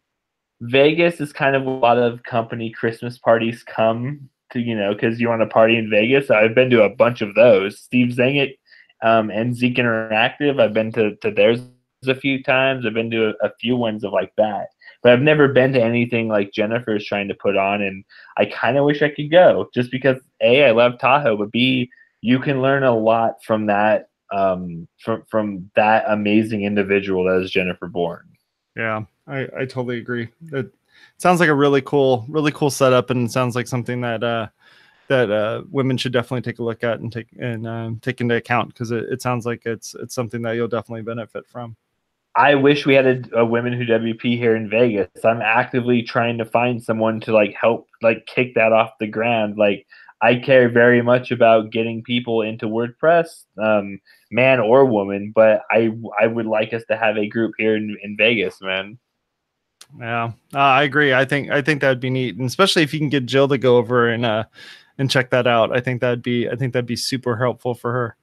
Vegas is kind of a lot of company Christmas parties come to, you know, because you want to party in Vegas. I've been to a bunch of those. Steve Zehngut um, and Zeek Interactive, I've been to, to theirs a few times. I've been to a, a few ones of like that. But I've never been to anything like Jennifer's trying to put on. And I kind of wish I could go just because A, I love Tahoe, but B, you can learn a lot from that um, from from that amazing individual that is Jennifer Bourn. Yeah, I, I totally agree. It sounds like a really cool, really cool setup, and sounds like something that uh, that uh, women should definitely take a look at and take and um, take into account because it, it sounds like it's it's something that you'll definitely benefit from. I wish we had a, a women who WP here in Vegas. I'm actively trying to find someone to like help like kick that off the ground. Like I care very much about getting people into WordPress, um, man or woman, but I I would like us to have a group here in, in Vegas, man. Yeah, uh, I agree. I think I think that'd be neat, and especially if you can get Jill to go over and uh, and check that out. I think that'd be I think that'd be super helpful for her.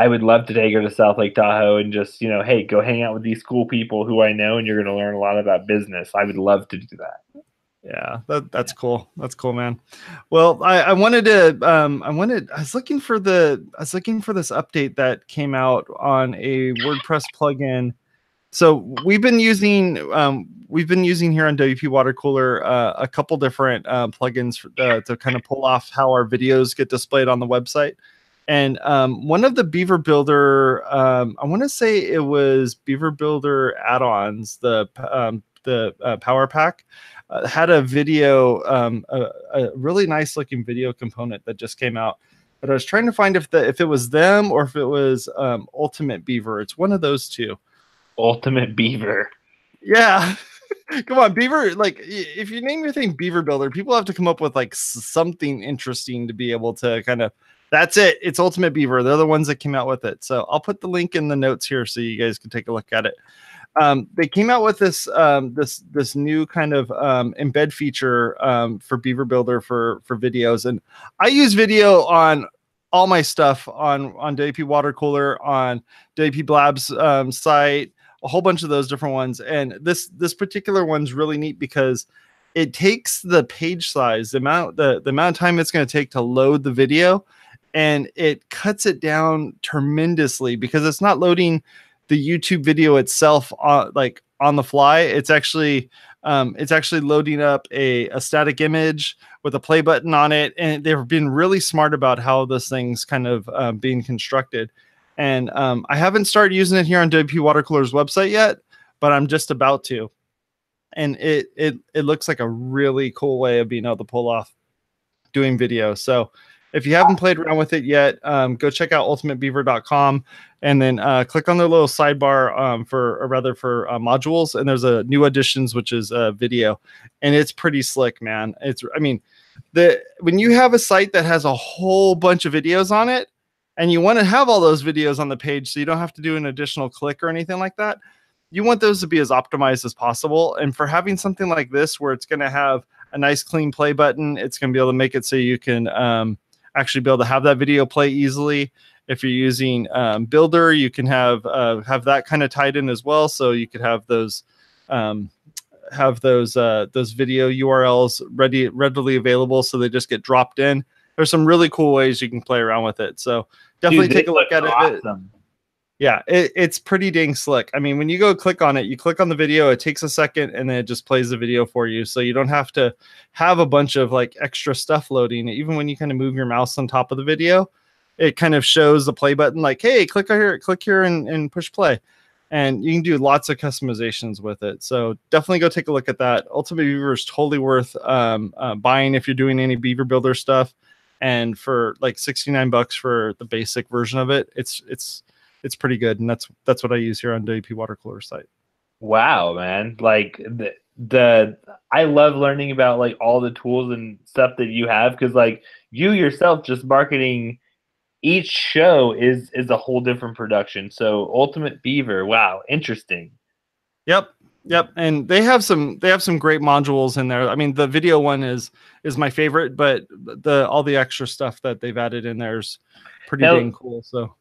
I would love to take her to South Lake Tahoe and just, you know, hey, go hang out with these cool people who I know and you're going to learn a lot about business. I would love to do that. Yeah, that, that's cool. That's cool, man. Well, I, I wanted to um I wanted I was looking for the I was looking for this update that came out on a WordPress plugin so we've been using um, we've been using here on WP Water Cooler uh, a couple different uh, plugins for, uh, to kind of pull off how our videos get displayed on the website. And um, one of the Beaver Builder, um, I want to say it was Beaver Builder add-ons, the um, the uh, Power Pack, uh, had a video, um, a, a, really nice looking video component that just came out. But I was trying to find if the if it was them or if it was um, Ultimate Beaver. It's one of those two. Ultimate Beaver. Yeah. come on, Beaver. Like, if you name your thing Beaver Builder, people have to come up with like something interesting to be able to kind of. That's it. It's Ultimate Beaver. They're the ones that came out with it. So I'll put the link in the notes here so you guys can take a look at it. Um, they came out with this um, this this new kind of um, embed feature um, for Beaver Builder for for videos, and I use video on all my stuff on on WP Water Cooler on WP Blabs um, site a whole bunch of those different ones. And this this particular one's really neat because it takes the page size, the amount the, the amount of time it's going to take to load the video, and it cuts it down tremendously because it's not loading the YouTube video itself on like on the fly. It's actually um, it's actually loading up a, a static image with a play button on it, and they've been really smart about how this thing's kind of uh, being constructed. And um, I haven't started using it here on WP Water Cooler's website yet, but I'm just about to. And it it it looks like a really cool way of being able to pull off doing video. So if you haven't played around with it yet, um, go check out ultimatebeaver.com and then uh, click on the little sidebar um, for, or rather for uh, modules. And there's a new additions, which is uh, video, and it's pretty slick, man. It's, I mean, the when you have a site that has a whole bunch of videos on it, and you want to have all those videos on the page so you don't have to do an additional click or anything like that you want those to be as optimized as possible and for having something like this where it's going to have a nice clean play button it's going to be able to make it so you can um, actually be able to have that video play easily if you're using um, builder you can have uh, have that kind of tied in as well so you could have those um, have those uh, those video urls ready readily available so they just get dropped in there's some really cool ways you can play around with it so definitely Dude, take a look at awesome. it. Yeah, it, it's pretty dang slick. I mean, when you go click on it, you click on the video, it takes a second and then it just plays the video for you. So you don't have to have a bunch of like extra stuff loading. Even when you kind of move your mouse on top of the video, it kind of shows the play button like, hey, click here, click here and, and push play. And you can do lots of customizations with it. So definitely go take a look at that. Ultimate Beaver is totally worth um, uh, buying if you're doing any Beaver Builder stuff and for like 69 bucks for the basic version of it it's it's it's pretty good and that's that's what i use here on wp water cooler site wow man like the the i love learning about like all the tools and stuff that you have because like you yourself just marketing each show is is a whole different production so ultimate beaver wow interesting yep Yep, and they have some they have some great modules in there. I mean, the video one is is my favorite, but the all the extra stuff that they've added in there is pretty now, dang cool. So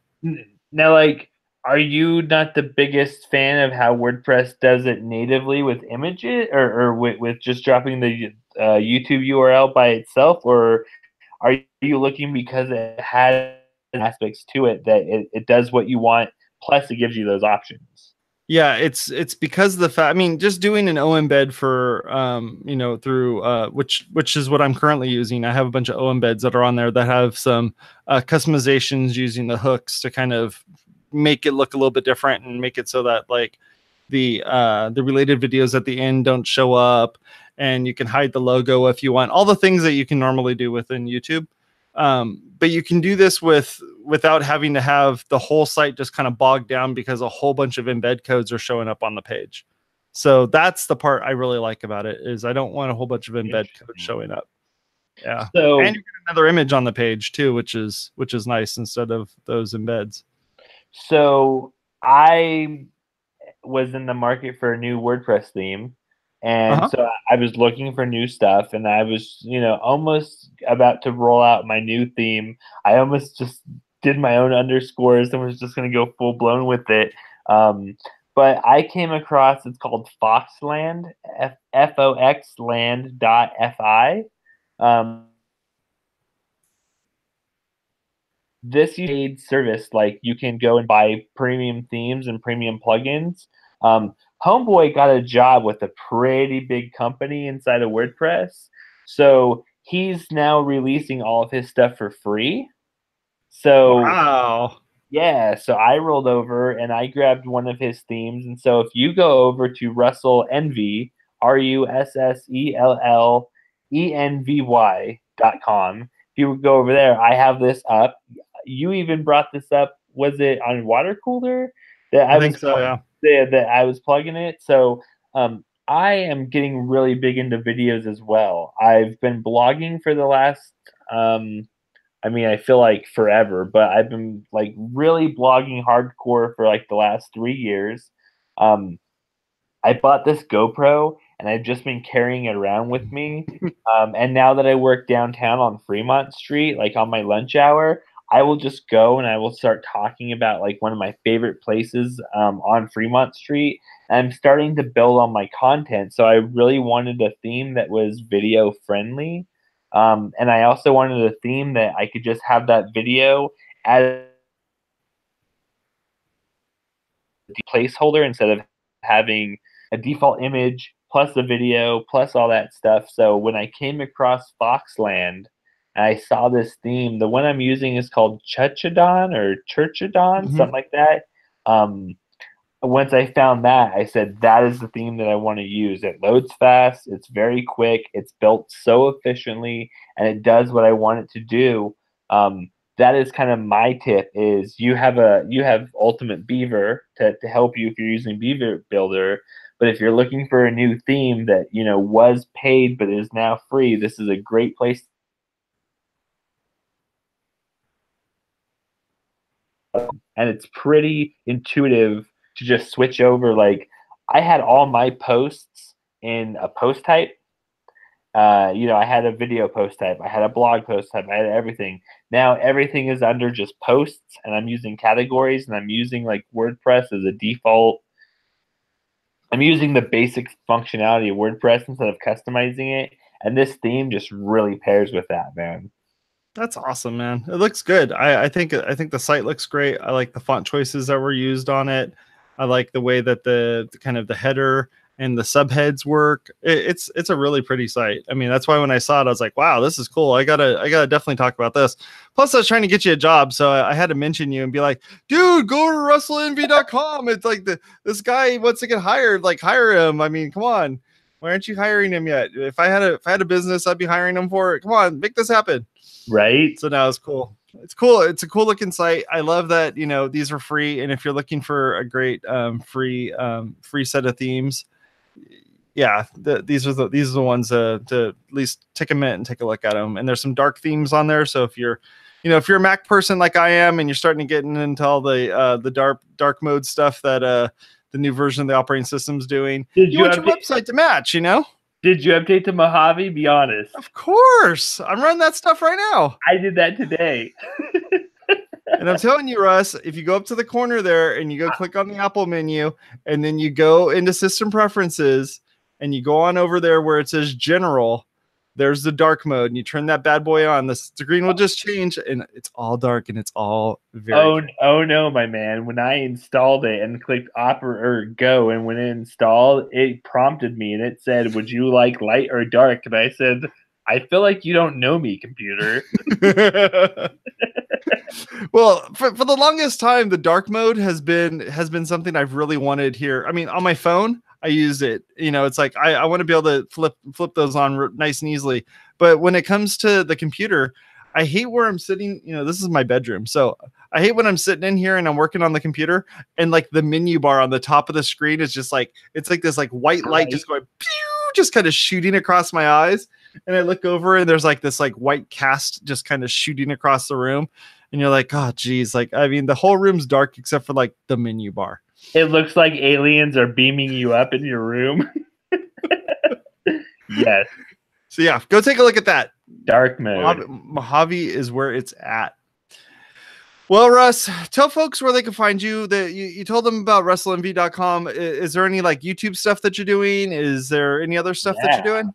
now, like, are you not the biggest fan of how WordPress does it natively with images, or, or with, with just dropping the uh, YouTube URL by itself, or are you looking because it has aspects to it that it, it does what you want, plus it gives you those options? Yeah, it's it's because the fact. I mean, just doing an oEmbed for um, you know, through uh, which which is what I'm currently using. I have a bunch of oEmbeds that are on there that have some uh, customizations using the hooks to kind of make it look a little bit different and make it so that like the uh, the related videos at the end don't show up, and you can hide the logo if you want. All the things that you can normally do within YouTube. Um, but you can do this with without having to have the whole site just kind of bogged down because a whole bunch of embed codes are showing up on the page. So that's the part I really like about it is I don't want a whole bunch of embed code showing up. Yeah. So and you get another image on the page too, which is which is nice instead of those embeds. So I was in the market for a new WordPress theme and uh-huh. so I was looking for new stuff, and I was, you know, almost about to roll out my new theme. I almost just did my own underscores and was just going to go full blown with it. Um, but I came across it's called Foxland, F O X land dot F I. Um, this paid service, like you can go and buy premium themes and premium plugins Um, Homeboy got a job with a pretty big company inside of WordPress. So he's now releasing all of his stuff for free. So wow. Yeah, so I rolled over and I grabbed one of his themes. And so if you go over to Russell Envy, R U S S E L L E N V Y dot com, if you would go over there, I have this up. You even brought this up. Was it on water cooler? That I, I think was, so, yeah. That, that I was plugging it. So um, I am getting really big into videos as well. I've been blogging for the last um, I mean, I feel like forever, but I've been like really blogging hardcore for like the last three years. Um, I bought this GoPro and I've just been carrying it around with me. Um, and now that I work downtown on Fremont Street, like on my lunch hour, I will just go and I will start talking about like one of my favorite places um, on Fremont Street. And I'm starting to build on my content. So I really wanted a theme that was video friendly. Um, and I also wanted a theme that I could just have that video as a placeholder instead of having a default image plus a video plus all that stuff. So when I came across Foxland, I saw this theme. The one I'm using is called Chuchadon or Churchadon, mm-hmm. something like that. Um, once I found that, I said that is the theme that I want to use. It loads fast, it's very quick, it's built so efficiently, and it does what I want it to do. Um, that is kind of my tip is you have a you have ultimate beaver to, to help you if you're using beaver builder but if you're looking for a new theme that you know was paid but is now free this is a great place and it's pretty intuitive to just switch over. Like I had all my posts in a post type. Uh, you know, I had a video post type, I had a blog post type, I had everything. Now everything is under just posts, and I'm using categories, and I'm using like WordPress as a default. I'm using the basic functionality of WordPress instead of customizing it, and this theme just really pairs with that, man. That's awesome, man. It looks good. I, I think I think the site looks great. I like the font choices that were used on it. I like the way that the, the kind of the header and the subheads work. It, it's it's a really pretty site. I mean, that's why when I saw it, I was like, wow, this is cool. I gotta I gotta definitely talk about this. Plus, I was trying to get you a job, so I, I had to mention you and be like, dude, go to russellenvy.com. It's like the this guy wants to get hired. Like, hire him. I mean, come on. Why aren't you hiring him yet? If I had a if I had a business, I'd be hiring him for it. Come on, make this happen. Right. So now it's cool it's cool. It's a cool looking site. I love that you know these are free, and if you're looking for a great um, free um, free set of themes, yeah, the, these are the these are the ones uh, to at least take a minute and take a look at them. And there's some dark themes on there, so if you're you know if you're a Mac person like I am, and you're starting to get into all the uh, the dark dark mode stuff that uh, the new version of the operating system's doing, Did you, you want your website to match, you know. Did you update to Mojave? Be honest. Of course. I'm running that stuff right now. I did that today. and I'm telling you, Russ, if you go up to the corner there and you go ah. click on the Apple menu and then you go into system preferences and you go on over there where it says general, there's the dark mode and you turn that bad boy on the screen will oh. just change and it's all dark and it's all very oh oh no my man. When i installed it and clicked opera or go and when it installed it prompted me and it said would you like light or dark? And i said i feel like you don't know me computer. Well for, for the longest time the dark mode has been has been something i've really wanted here i mean on my phone I use it. You know, it's like I, I want to be able to flip flip those on nice and easily. But when it comes to the computer, I hate where I'm sitting. You know, this is my bedroom, so I hate when I'm sitting in here and I'm working on the computer and like the menu bar on the top of the screen is just like it's like this like white light just going pew, just kind of shooting across my eyes. And I look over and there's like this like white cast just kind of shooting across the room. And you're like, oh geez, like I mean the whole room's dark except for like the menu bar. It looks like aliens are beaming you up in your room. yes. So yeah, go take a look at that. Dark mode. Mojave, Mojave is where it's at. Well, Russ, tell folks where they can find you. That you, you told them about russellenvy.com. Is, is there any like YouTube stuff that you're doing? Is there any other stuff yeah. that you're doing?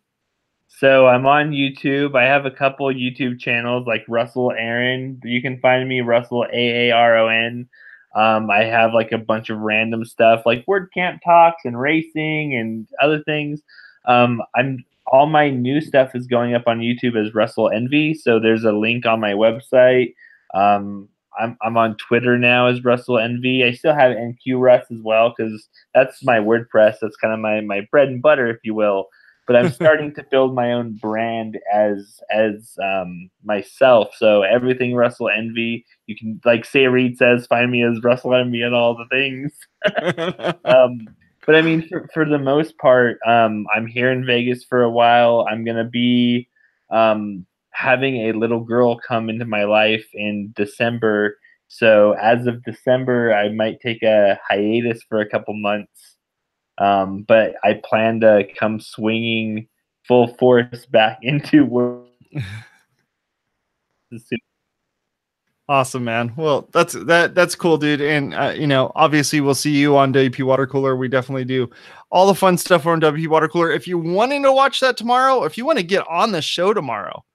So I'm on YouTube. I have a couple YouTube channels like Russell Aaron. You can find me Russell A A R O N Um, I have like a bunch of random stuff like WordCamp talks and racing and other things. Um, I'm all my new stuff is going up on YouTube as Russell Envy. So there's a link on my website. Um, I'm, I'm on Twitter now as Russell Envy. I still have NQ Russ as well because that's my WordPress. That's kind of my, my bread and butter, if you will but I'm starting to build my own brand as as um, myself. So everything Russell Envy, you can like Sé Reed says, find me as Russell Envy and all the things. um, but I mean, for, for the most part, um, I'm here in Vegas for a while. I'm gonna be um, having a little girl come into my life in December. So as of December, I might take a hiatus for a couple months um, but I plan to come swinging full force back into work. Awesome, man. Well, that's that that's cool, dude. And uh, you know, obviously, we'll see you on WP Water Cooler. We definitely do all the fun stuff on WP Water Cooler. If you're wanting to watch that tomorrow, if you want to get on the show tomorrow,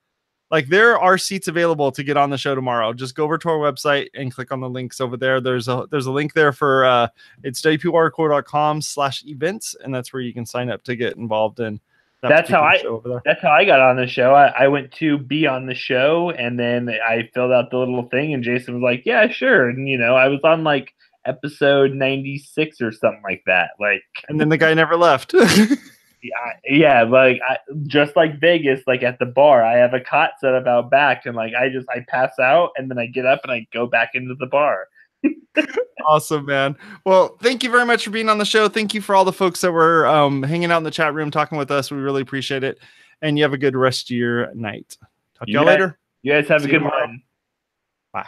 like there are seats available to get on the show tomorrow just go over to our website and click on the links over there there's a there's a link there for uh it's wpwatercooler.com slash events and that's where you can sign up to get involved in that that's how I that's how I got on the show. I, I went to be on the show and then I filled out the little thing and Jason was like, Yeah, sure. And you know, I was on like episode 96 or something like that. Like and then the guy never left. yeah, yeah, like I, just like Vegas, like at the bar, I have a cot set up out back, and like I just I pass out, and then I get up and I go back into the bar. awesome, man. Well, thank you very much for being on the show. Thank you for all the folks that were um, hanging out in the chat room talking with us. We really appreciate it, and you have a good rest of your night. Talk to you y'all later. You guys have See a good one. Bye.